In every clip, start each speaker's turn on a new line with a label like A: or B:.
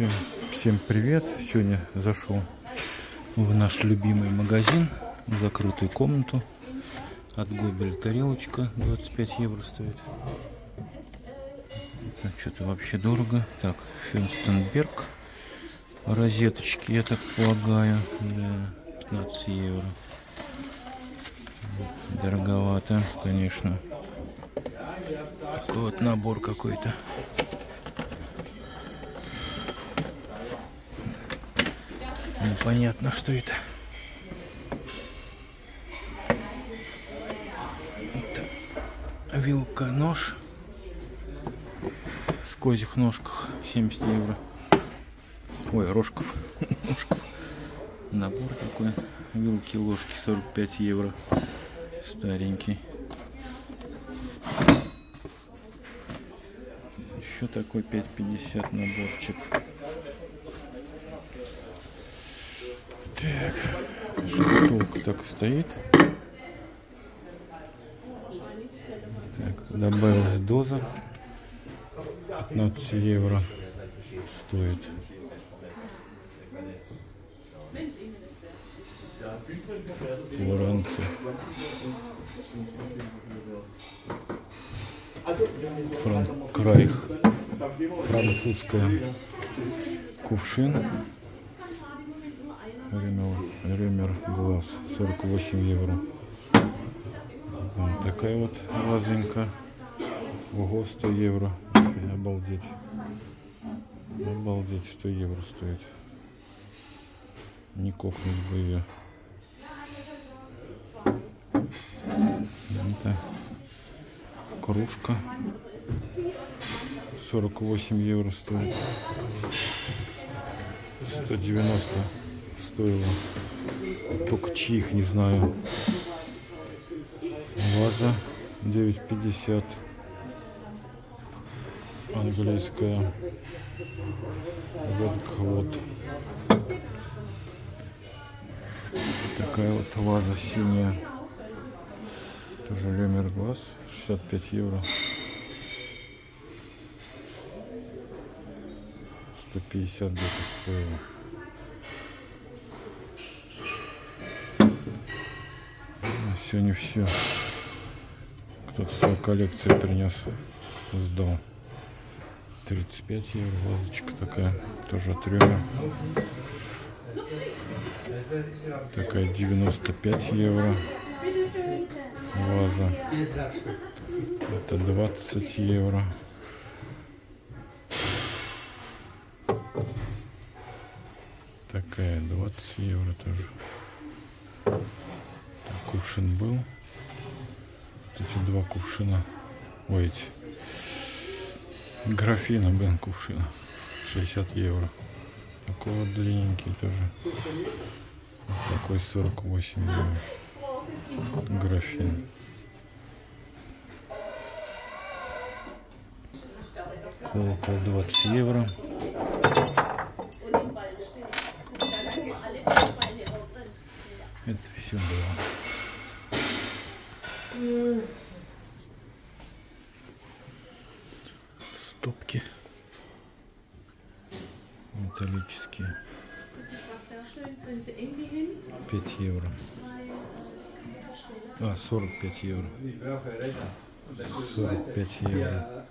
A: Всем, всем привет! Сегодня зашел в наш любимый магазин, в закрытую комнату. От Гобеля тарелочка 25 евро стоит. Это что-то вообще дорого. Так, Фюнстенберг. Розеточки, я так полагаю. Да, 15 евро. Дороговато, конечно. Такой вот набор какой-то. Непонятно, что это. Это вилка, нож. В козьих ножках 70 евро. Ой, рожков. ножков. Набор такой. Вилки, ложки 45 евро. Старенький. Еще такой 5,50 наборчик. Так, шкатулка так стоит. Так, добавилась доза. 15 евро стоит. Флоранция. Франкрайх. Французская кувшин. 48 евро. Вот такая вот лазенька. Ого, 100 евро. Обалдеть. Обалдеть, 100 евро стоит. Не кокнуть бы ее. Это кружка. 48 евро стоит. 190 стоило. Только чьих не знаю. Ваза 9,50. Английская. Редквот. Такая вот ваза синяя. Тоже Лемер глаз. 65 евро. 150 где-то стоило. Сегодня все. Кто-то свою коллекцию принес, сдал. 35 евро, вазочка такая, тоже от Рёма. Такая 95 евро. Ваза. Это 20 евро. Такая 20 евро тоже кувшин был. Вот эти два кувшина. Ой, эти. Графина Бен кувшина. 60 евро. Такой вот длинненький тоже. Вот такой 48 евро. Графин. Около 20 евро. Это все было. Стопки металлические. 5 евро. А, 45 евро. 45 евро.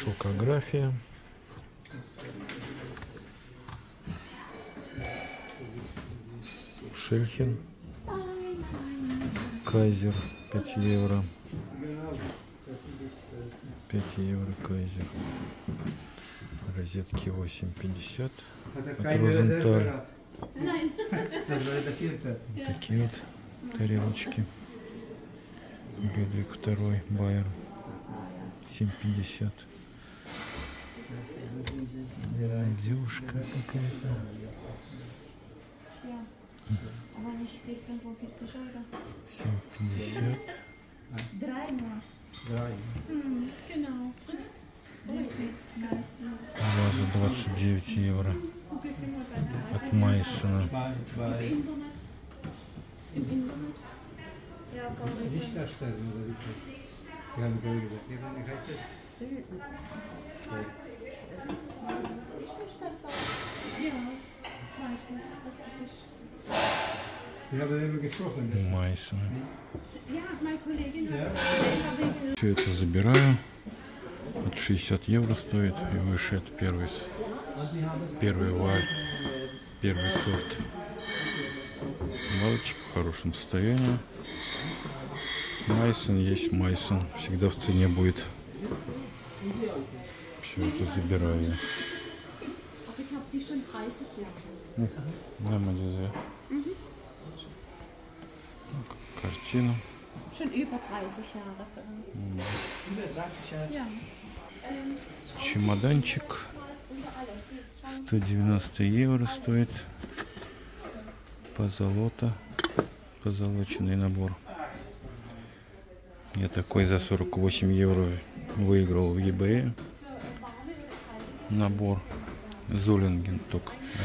A: Шокография. Шельхин. Кайзер 5 евро. 5 евро Кайзер. Розетки 8,50. От Розенталь. Такие вот тарелочки. Бедрик второй, Байер. 7,50. Девушка какая-то. Aber nicht 45 Euro. 7,50. Drei nur. Drei. Hm, genau. Ваза 29 евро от Майсона.
B: Ja, weiß nicht, was das ist.
C: Ich habe
B: wegen
A: Все это забираю. Это 60 евро стоит. И выше это первый, первый валь, первый сорт. Балочка в хорошем состоянии. Майсон есть Майсон. Всегда в цене будет. Все это забираю. я.
B: Aber ich habe die schon 30 Jahre.
A: Да, Мадизе. Картина.
B: Schon über 30 Jahre. So.
C: Über 30 Jahre.
B: Ja.
A: Чемоданчик. 190 евро стоит. Позолота. Позолоченный набор. Я такой за 48 евро выиграл в eBay. Набор. Золинген только. А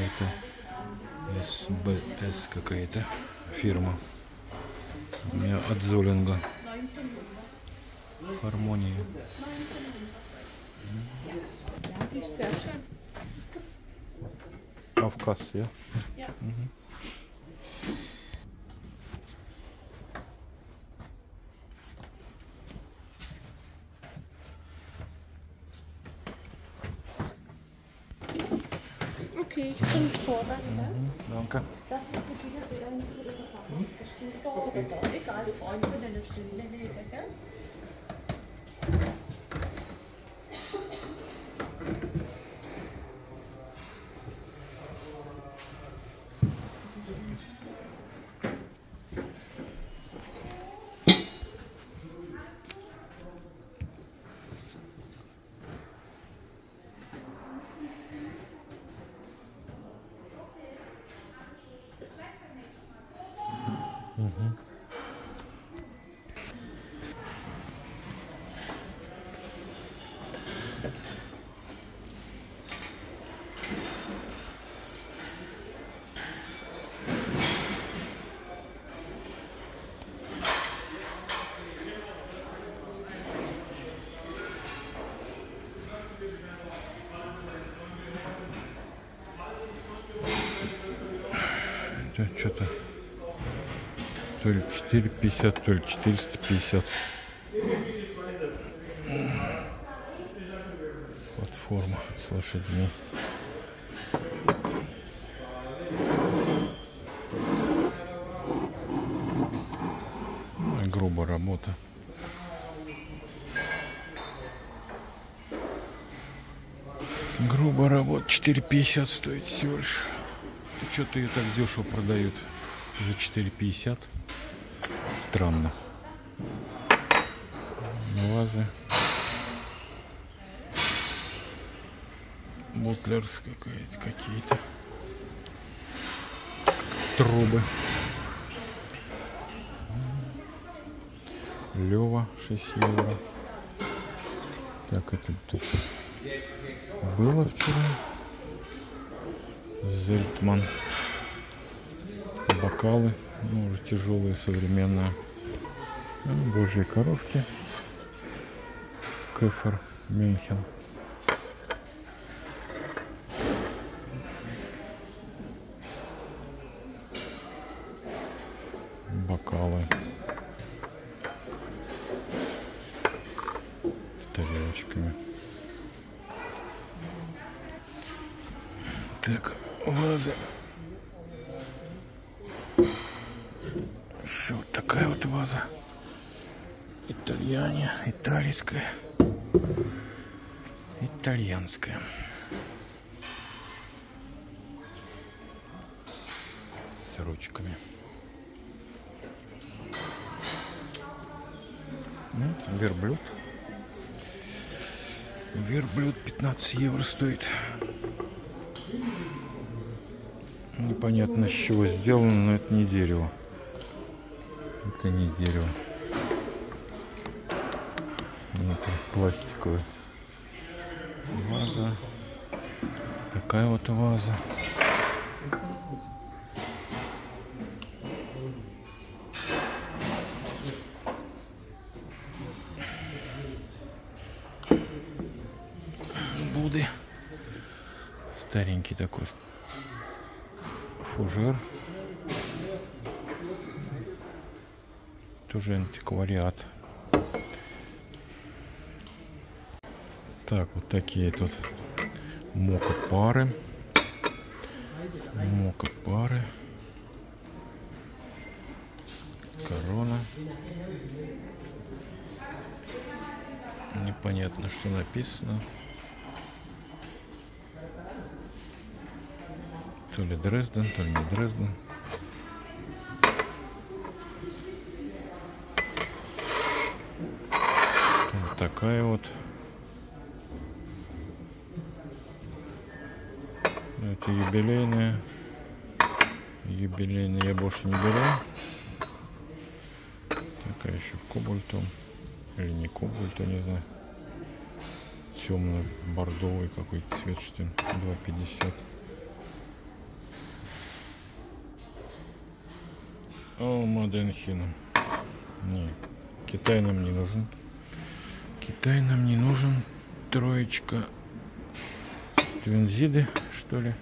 A: это СБС какая-то фирма. От Золинга.
B: 1900.
A: Гармония.
B: Ja, die ist sehr schön.
A: Кавказ, я?
B: Ja. Okay, ich bring's vor, danke.
A: Danke.
B: Hm? Egal, du Freunde, wenn du still in der
A: Nähe, gell? То ли 450, то ли 450. Платформа с лошадьми. Грубо работа. Грубо работа. 4,50 стоит всего лишь. Что-то ее так дешево продают за 4,50. Странно. Вазы. Бутлерс какие-то. Трубы. Лева 6 евро. Так, это тут было вчера. Зельтман. Бокалы, ну, уже тяжелые, современные. Ну, Божьи коровки. Кефер, Мюнхен. Бокалы. С тарелочками. Так, ваза. Еще вот ваза. Итальяне, итальская. Итальянская. С ручками. Ну, верблюд. Верблюд 15 евро стоит. Непонятно с чего сделано, но это не дерево. Это не дерево. Ну, это пластиковая ваза. Такая вот ваза. Буды. Старенький такой фужер. Тоже антиквариат. Так, вот такие тут мока-пары. Мока-пары. Корона. Непонятно, что написано. То ли Дрезден, то ли не Дрезден. Такая вот. Это юбилейная. Юбилейная я больше не беру. Такая еще кобальтом. Или не кобальт, я не знаю. Темно-бордовый какой-то цвет, что ли. 2,50. О, Маденхина. Не, Китай нам не нужен. Китай нам не нужен. Троечка. Твинзиды, что ли?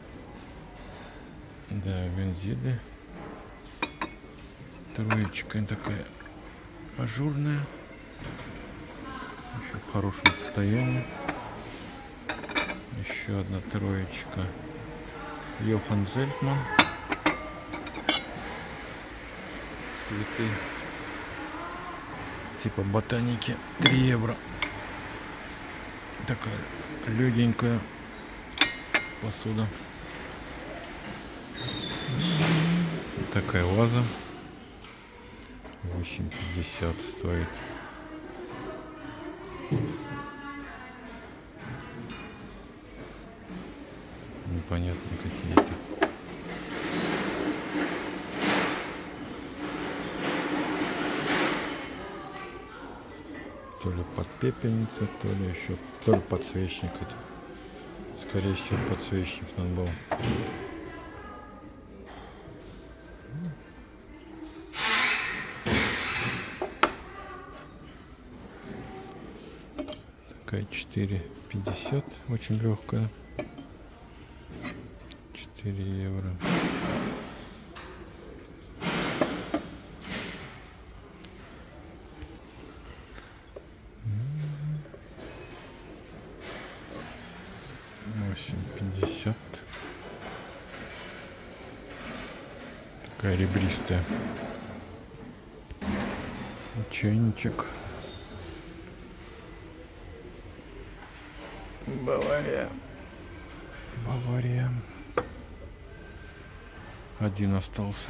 A: Да, вензиды. Троечка такая ажурная. Еще в хорошем состоянии. Еще одна троечка. Йохан Зельтман. Цветы. Типа ботаники. 3 евро. Такая легенькая посуда. Такая ваза. 8,50 стоит. Непонятно какие-то. То ли под пепельница, то ли еще, то ли подсвечник. Скорее всего подсвечник нам был. Такая 4,50, очень легкая. 4 евро. Восемь пятьдесят. Такая ребристая. Чайничек. Бавария. Бавария. Один остался.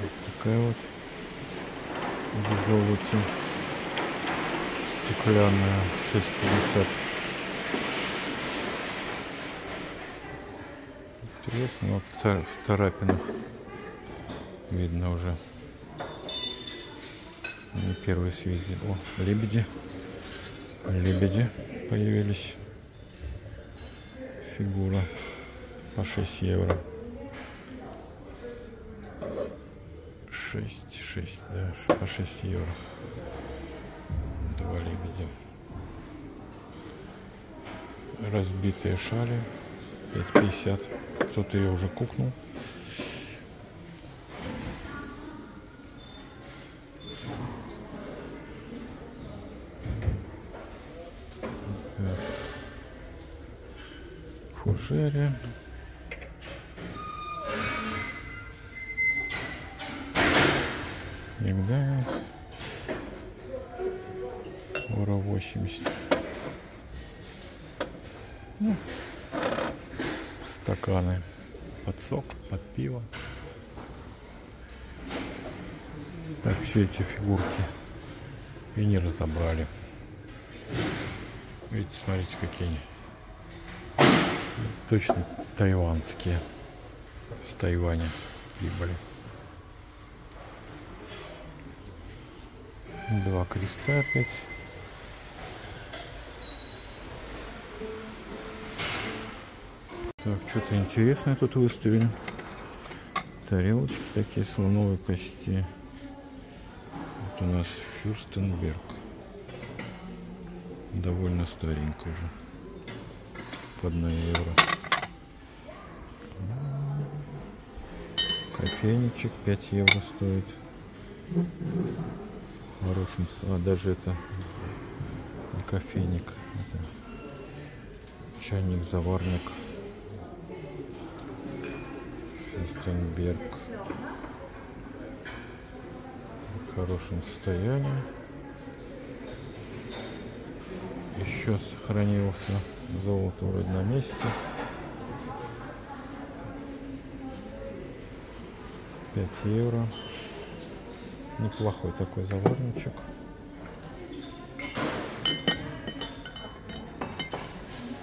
A: Вот такая вот в золоте. Стеклянная 650. Вот цар- в царапинах видно уже. Не первый свидетель. О, лебеди. Лебеди появились. Фигура по 6 евро. 6, 6, да, по 6 евро. Два лебедя. Разбитые шали. 5,50. Кто-то ее уже кукнул. Так. Сок, под пиво. Так, все эти фигурки и не разобрали. Видите, смотрите, какие они. Точно тайванские. С Тайваня прибыли. Два креста опять. Так, что-то интересное тут выставили. Тарелочки такие слоновой кости. Вот у нас Фюрстенберг. Довольно старенькая уже. Под 1 евро. Кофейничек 5 евро стоит. С- а даже это кофейник, это чайник, заварник. Шестенберг. В хорошем состоянии. Еще сохранился золото вроде на месте. 5 евро. Неплохой такой заварничек.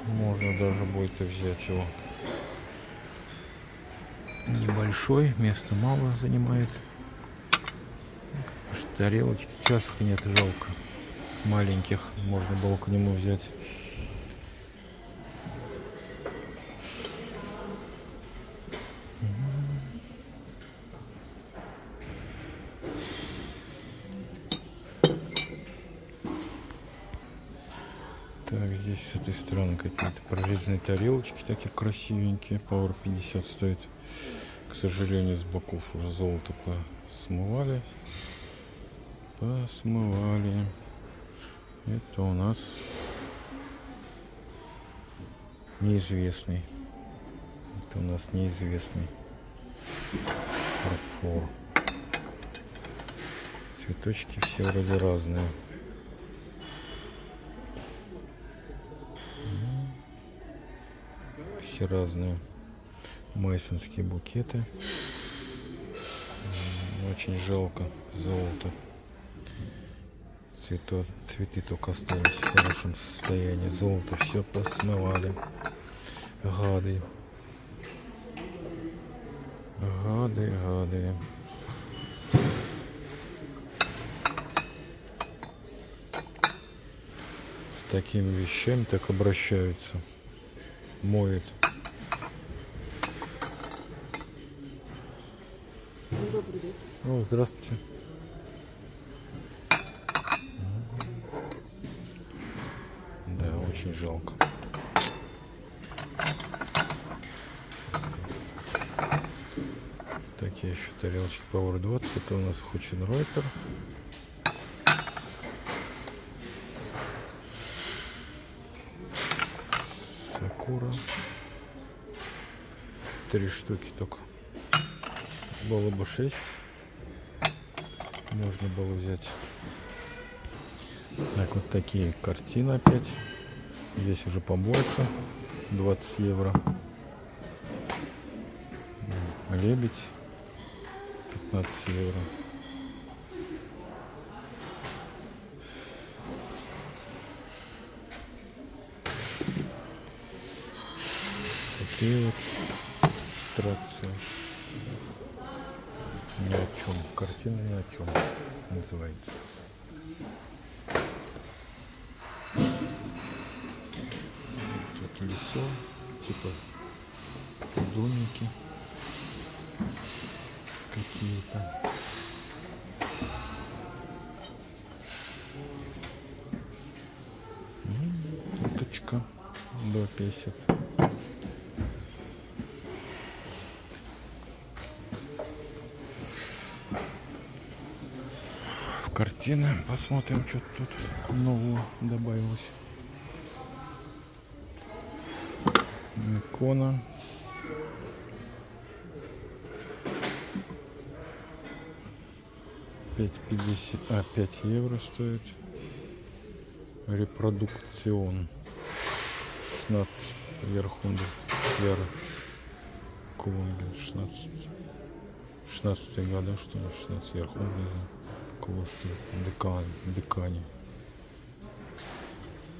A: Можно даже будет и взять его. Небольшой, места мало занимает. Аж Тарелочки, чашек нет, жалко. Маленьких можно было к нему взять. Так, здесь с этой стороны какие-то прорезанные тарелочки такие красивенькие. Power 50 стоит. К сожалению, с боков уже золото посмывали. Посмывали. Это у нас неизвестный. Это у нас неизвестный фарфор. Цветочки все вроде разные. Все разные майсонские букеты. Очень жалко золото. Цвето, цветы только остались в хорошем состоянии. Золото все посмывали. Гады. Гады, гады. С такими вещами так обращаются. Моют. О, здравствуйте. Да, очень жалко. Такие еще тарелочки Power 20. Это у нас Хученройтер. Сакура. Три штуки только. Было бы 6. Можно было взять. Так, вот такие картины опять. Здесь уже побольше. 20 евро. Лебедь. 15 евро. Такие вот Чем называется. Тут лицо, типа домики какие-то. Уточка 2,50. В картины посмотрим, что тут нового добавилось. Икона. Пять пятьдесят, а пять евро стоит. Репродукцион. 16 Верхунда. Яр. Кулунгин. 16. 16 года, что ли? 16 Верхунда. Клостер. Декан. Декани.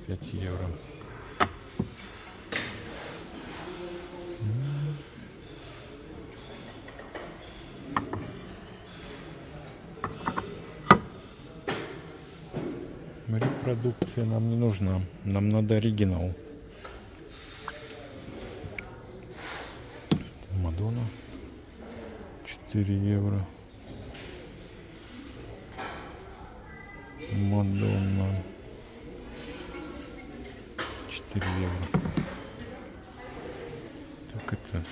A: 5 евро. Репродукция нам не нужна. Нам надо оригинал. Мадонна. 4 евро. Мадонна. 4 евро. Так это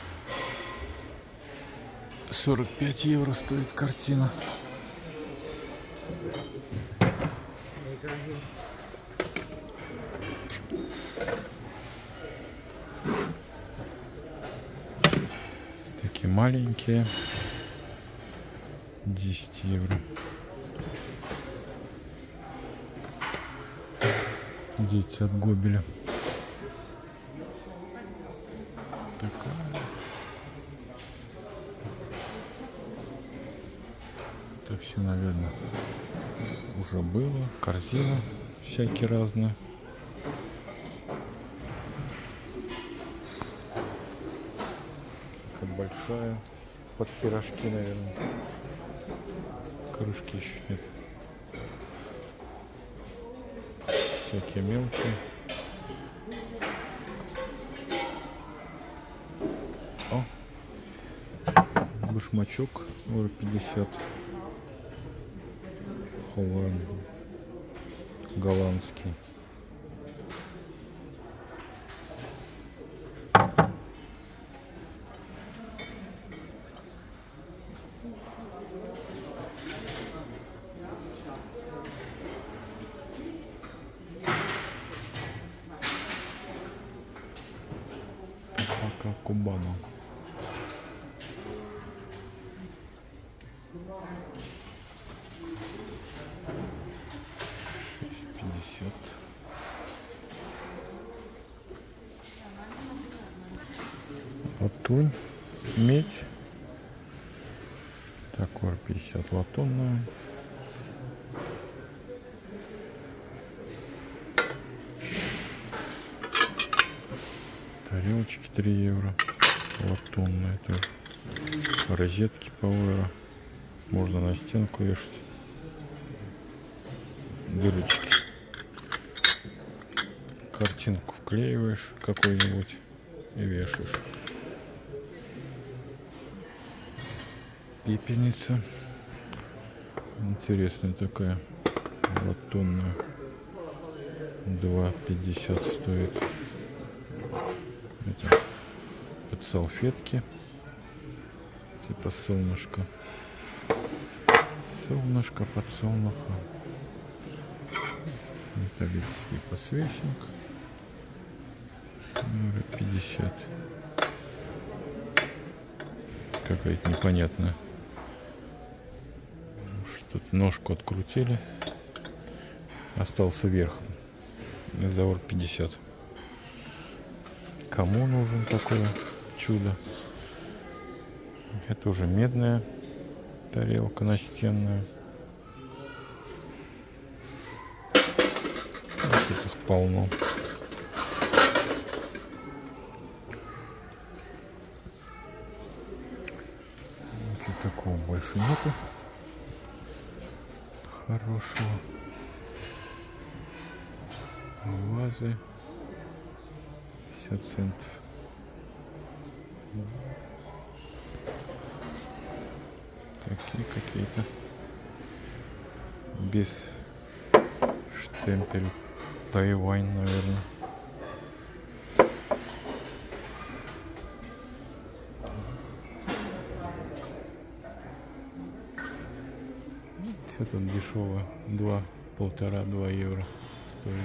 A: 45 евро стоит картина. Такие маленькие. 10 евро. Дети от Гобеля. Такая. Это все, наверное, уже было. Корзина всякие разные. Такая большая. Под пирожки, наверное. Крышки еще нет. Всякие мелкие. О! Башмачок евро 50. Холланд. Голландский. Латунь, медь. Такой 50 латунная. Тарелочки 3 евро. Латунные тоже. Розетки по евро. Можно на стенку вешать. Дырочки. Картинку вклеиваешь какой-нибудь и вешаешь. Пепельница. Интересная такая. Латунная. 2,50 стоит. Это под салфетки. Типа солнышко. Солнышко под солнухом. Металлический подсвечник. Евро 50. Какая-то непонятная. Что-то ножку открутили. Остался верх. Завод 50. Кому нужен такое чудо? Это уже медная тарелка настенная. Вот этих полно. Ничего такого больше нету. Хорошего. Вазы. 50 центов. Такие какие-то. Без штемпеля. Тайвань, наверное. Тут дешево. Два, полтора, два евро стоит.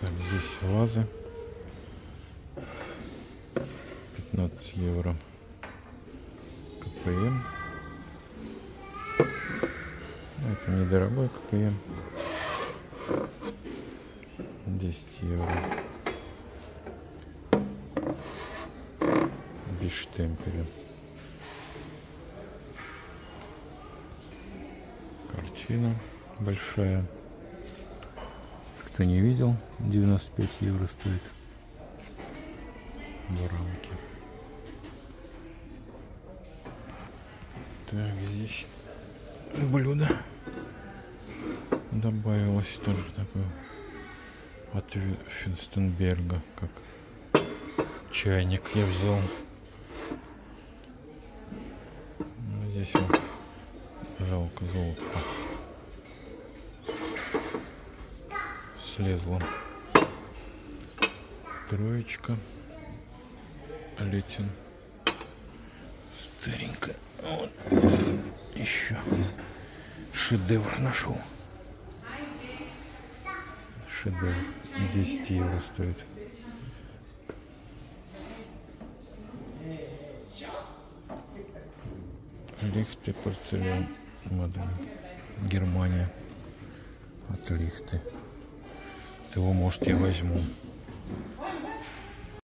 A: Так, здесь вазы. 15 евро. КПМ. 10 евро. Без штемпеля. Картина большая. Кто не видел, 95 евро стоит. Два рамки. Так, здесь блюдо добавилось тоже такое от Финстенберга, как чайник я взял. Ну, здесь вот жалко золото. Слезла. Троечка. Летин. Старенькая. Вот. Еще шедевр нашел. Шедевр. 10 евро стоит. Лихты порцелян. Модель. Германия. От Лихты. Вот Его, может, я возьму.